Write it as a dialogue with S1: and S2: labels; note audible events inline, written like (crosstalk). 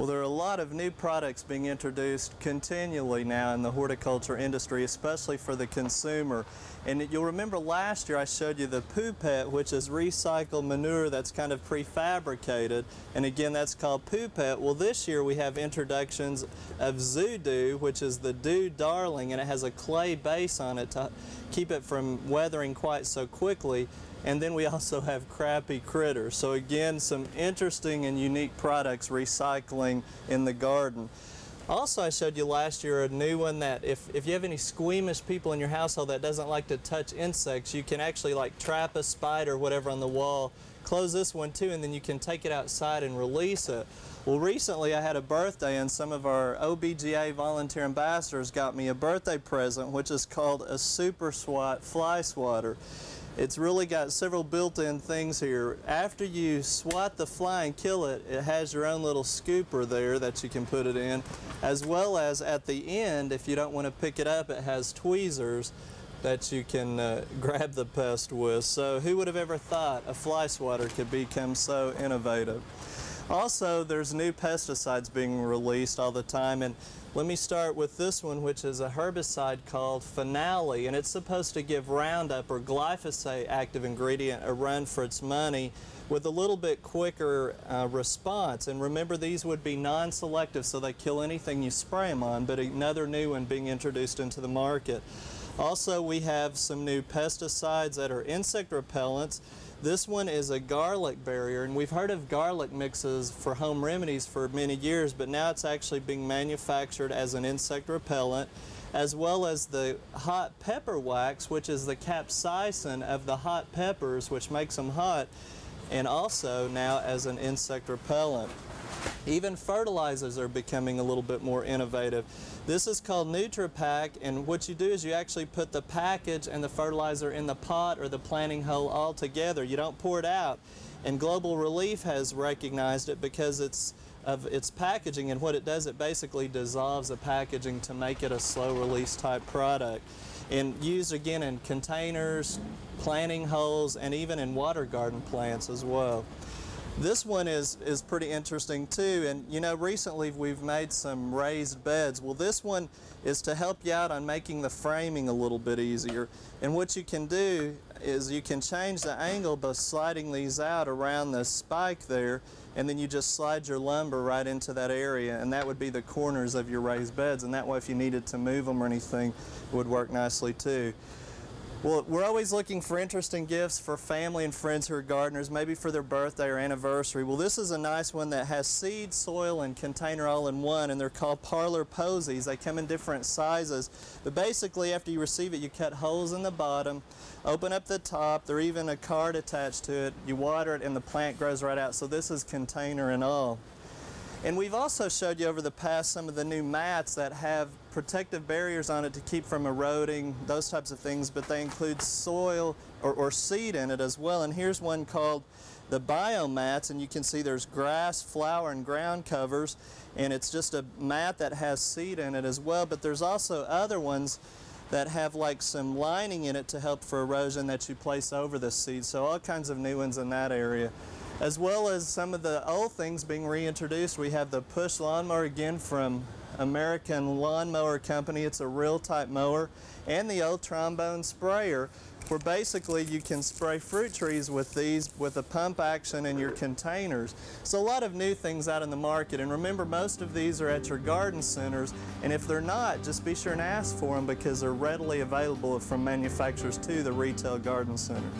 S1: Well, there are a lot of new products being introduced continually now in the horticulture industry, especially for the consumer. And you'll remember last year I showed you the Poopet, which is recycled manure that's kind of prefabricated. And again, that's called Poopet. Well, this year we have introductions of Zoodoo, which is the Dew Darling, and it has a clay base on it to keep it from weathering quite so quickly. And then we also have crappy critters. So again, some interesting and unique products recycling in the garden. Also, I showed you last year a new one that if, if you have any squeamish people in your household that doesn't like to touch insects, you can actually like trap a spider or whatever on the wall, close this one too, and then you can take it outside and release it. Well, recently I had a birthday and some of our OBGA volunteer ambassadors got me a birthday present, which is called a Super Swat Fly Swatter. It's really got several built-in things here. After you swat the fly and kill it, it has your own little scooper there that you can put it in, as well as at the end, if you don't want to pick it up, it has tweezers that you can uh, (laughs) grab the pest with. So who would have ever thought a fly swatter could become so innovative? Also, there's new pesticides being released all the time, and let me start with this one, which is a herbicide called Finale, and it's supposed to give Roundup or glyphosate active ingredient a run for its money with a little bit quicker uh, response. And remember, these would be non-selective, so they kill anything you spray them on, but another new one being introduced into the market. Also, we have some new pesticides that are insect repellents this one is a garlic barrier, and we've heard of garlic mixes for home remedies for many years, but now it's actually being manufactured as an insect repellent, as well as the hot pepper wax, which is the capsaicin of the hot peppers, which makes them hot, and also now as an insect repellent. Even fertilizers are becoming a little bit more innovative. This is called NutriPack, and what you do is you actually put the package and the fertilizer in the pot or the planting hole all together. You don't pour it out. And Global ReLeaf has recognized it because it's of its packaging, and what it does, it basically dissolves the packaging to make it a slow release type product. And used again in containers, planting holes, and even in water garden plants as well. This one is, is pretty interesting too, and you know, recently we've made some raised beds. Well, this one is to help you out on making the framing a little bit easier. And what you can do is you can change the angle by sliding these out around the spike there, and then you just slide your lumber right into that area, and that would be the corners of your raised beds, and that way if you needed to move them or anything, it would work nicely too. Well, we're always looking for interesting gifts for family and friends who are gardeners, maybe for their birthday or anniversary. Well, this is a nice one that has seed, soil, and container all in one, and they're called parlor posies. They come in different sizes, but basically after you receive it, you cut holes in the bottom, open up the top, there's even a card attached to it, you water it, and the plant grows right out. So this is container and all. And we've also showed you over the past some of the new mats that have protective barriers on it to keep from eroding, those types of things, but they include soil or, or seed in it as well. And here's one called the biomats, and you can see there's grass, flower, and ground covers, and it's just a mat that has seed in it as well, but there's also other ones that have like some lining in it to help for erosion that you place over the seed. So all kinds of new ones in that area as well as some of the old things being reintroduced. We have the push lawnmower again from American Lawnmower Company. It's a reel type mower and the old trombone sprayer where basically you can spray fruit trees with these with a pump action in your containers. So a lot of new things out in the market and remember most of these are at your garden centers and if they're not just be sure and ask for them because they're readily available from manufacturers to the retail garden center.